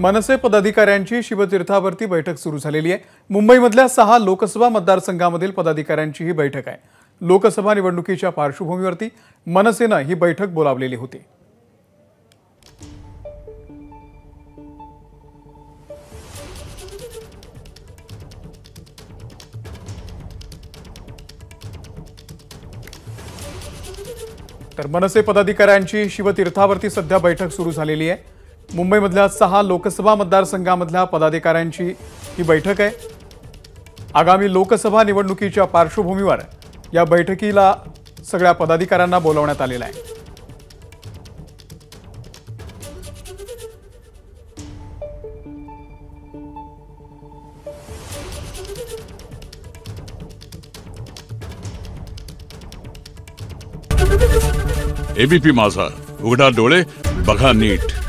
मनसे पदाधिकाऱ्यांची शिवतीर्थावरती बैठक सुरू झालेली आहे. मुंबईमधल्या सहा लोकसभा मतदारसंघामधील पदाधिकाऱ्यांची ही बैठक आहे. लोकसभा निवडणुकीच्या पार्श्वभूमीवरती मनसेनं ही बैठक बोलावलेली होती. तर मनसे पदाधिकाऱ्यांची शिवतीर्थावरती सध्या बैठक सुरू झालेली आहे. मुंबईमधल्या सहा लोकसभा मतदारसंघामधल्या पदाधिकाऱ्यांची ही बैठक आहे. आगामी लोकसभा निवडणुकीच्या पार्श्वभूमीवर या बैठकीला सगळ्या पदाधिकाऱ्यांना बोलवण्यात आलेलं आहे. एबीपी माझा. उघडा डोळे बघा नीट.